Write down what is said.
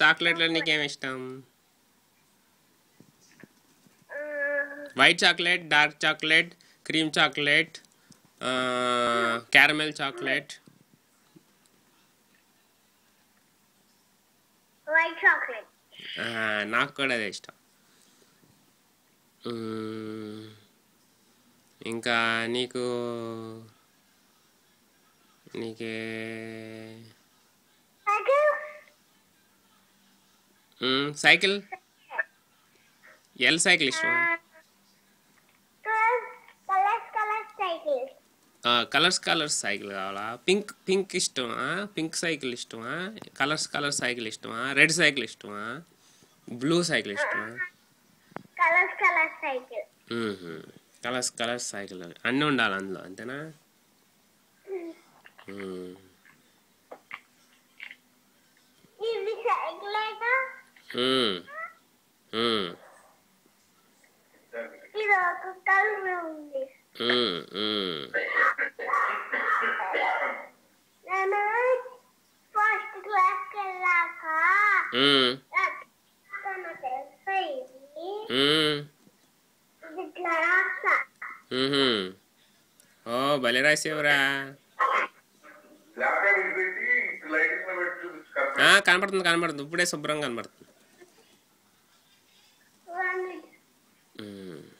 చాక్లెట్లో నీకేం ఇష్టం? White chocolate dark chocolate cream chocolate caramel chocolate white chocolate ఆ, నాకు కూడా అదే ఇష్టం. ఇంకా నీకు నీకే సైకిల్. ఎల్ సైకిల్ ఇష్టమా? Colours colours cycle. కావాలా? పింక్ పింక్ ఇష్టమా? పింక్ సైకిల్ ఇష్టమా? కలర్స్ కలర్స్ సైకిల్ ఇష్టమా? రెడ్ సైకిల్ ఇష్టమా? బ్లూ సైకిల్ ఇష్టమా? Colours colours cycle. Colours colours cycle. అన్నీ ఉండాలి అందులో అంతేనా? ఓ భలే రాసేవరా కనపడుతుంది కనపడుతుంది. ఇప్పుడే శుభ్రంగా కనపడుతుంది. Mm.